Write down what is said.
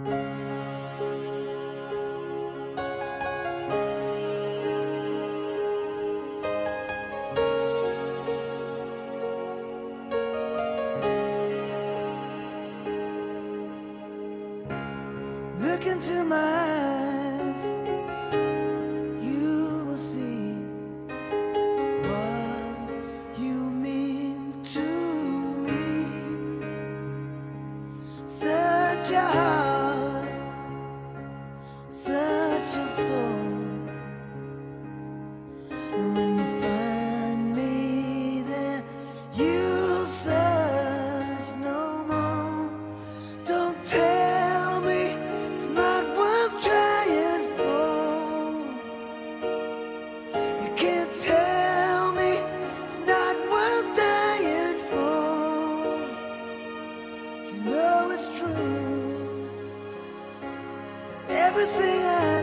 Look into my It's true. Everything I